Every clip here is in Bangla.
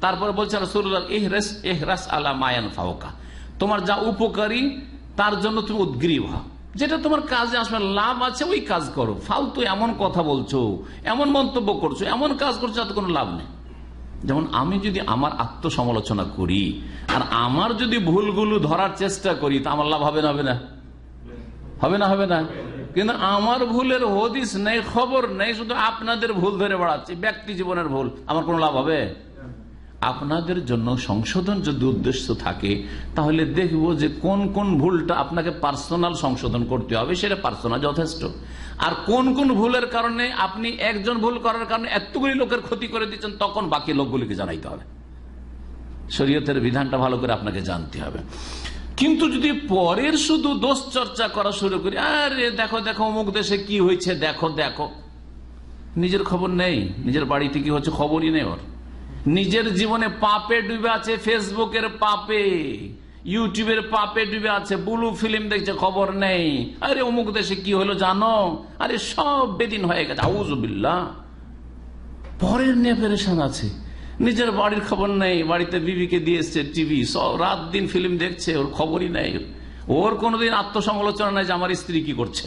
তারপরে বলছে রসুল্লাহ এহরাস আলা মায়ান ফাওকা তোমার যা উপকারী, তার জন্য তুমি উদ্গ্রীব হও। যেটা তোমার কাজে আসবে, লাভ আছে, ওই কাজ করো। ফালতু এমন কথা বলছো, এমন মন্তব্য করছ, এমন কাজ করছ তাতে কোনো লাভ নেই। যেমন আমি যদি আমার আত্মসমালোচনা করি, আর আমার যদি ভুলগুলো ধরার চেষ্টা করি, তা আমার লাভ হবে না হবে না? হবে না হবে না? কিন্তু আমার ভুলের হদিস নেই, খবর নেই, শুধু আপনাদের ভুল ধরে বেড়াচ্ছি, ব্যক্তি জীবনের ভুল, আমার কোনো লাভ হবে? আপনাদের জন্য সংশোধন যদি উদ্দেশ্য থাকে, তাহলে দেখব যে কোন কোন ভুলটা আপনাকে পার্সোনাল সংশোধন করতে হবে, সেটা পার্সোনাল যথেষ্ট। আর কোন কোন ভুলের কারণে আপনি একজন ভুল করার কারণে এতগুলি লোকের ক্ষতি করে দিচ্ছেন, তখন বাকি লোকগুলিকে জানাইতে হবে। শরীয়তের বিধানটা ভালো করে আপনাকে জানতে হবে। কিন্তু যদি পরের শুধু দোষ চর্চা করা শুরু করি, আরে দেখো দেখো, অমুক দেশে কি হয়েছে, দেখো দেখো। নিজের খবর নেই, নিজের বাড়িতে কি হচ্ছে, খবরই নেই ওর। নিজের জীবনে পাপে ডুবে আছে, ফেসবুকের পাপে, ইউটিউবের পাপে ডুবে আছে, বুলু ফিল্ম দেখছে, খবর নেই। আরে অমুক দেশে কি হলো জানো? আরে সব বেদিন হয়ে গেছে আউজবিল্লা পরের নিয়ে পেরেশান আছে। নিজের বাড়ির খবর নেই, বাড়িতে বিবিকে দিয়ে এসছে টিভি, সব রাত দিন ফিল্ম দেখছে, ওর খবরই নেই। ওর কোনোদিন আত্মসমালোচনা নাই যে আমার স্ত্রী কি করছে।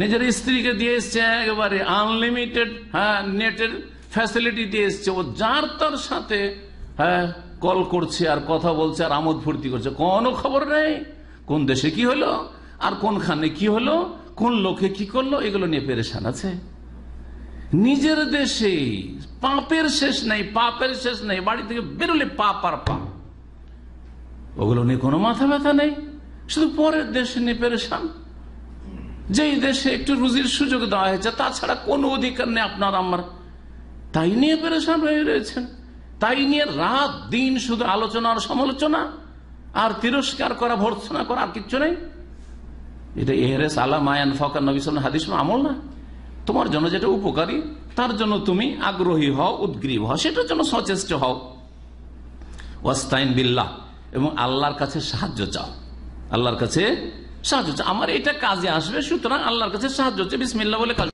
নিজের স্ত্রীকে দিয়ে এসছে একেবারে আনলিমিটেড হ্যাঁ নেটের ফ্যাসিলিটি দিয়ে এসছে। ও যার তার সাথে হ্যাঁ কল করছে আর কথা বলছে আর আমোদ ফুর্তি করছে। কোনো খবর নেই। কোন দেশে কি হলো? আর কোনখানে কি হলো? কোন লোকে কি করল? এগুলো নিয়ে পেরেশান আছে। নিজের দেশে পাপের শেষ নেই, পাপের শেষ নেই। বাড়ি থেকে বেরোলে পাপ আর পাপ। ওগুলো নিয়ে কোনো মাথা ব্যথা নেই। শুধু পরের দেশে নিয়ে পেরেশান। যেই দেশে একটু রুজির সুযোগ দেওয়া হয়েছে, তাছাড়া কোনো অধিকার নেই আপনার, আমার। তাই নিয়ে পেরেশান হয়ে রয়েছেন। তাই নিয়ে রাত দিন শুধু আলোচনা আর সমালোচনা আর তিরস্কার করা ভর্সনা করা আর কিচ্ছু নেই। এটা এহরেস আলা মায়ান ফকার নবী হাদিস আমল না। তোমার জন্য যেটা উপকারী, তার জন্য তুমি আগ্রহী হও, উদ্গ্রীব হও, সেটার জন্য সচেষ্ট হও। ওয়াস্তাইন বিল্লাহ, এবং আল্লাহর কাছে সাহায্য চাও। আল্লাহর কাছে সাহায্য চাও। আমার এটা কাজে আসবে, সুতরাং আল্লাহর কাছে সাহায্য চাই বিসমিল্লা বলে কাজ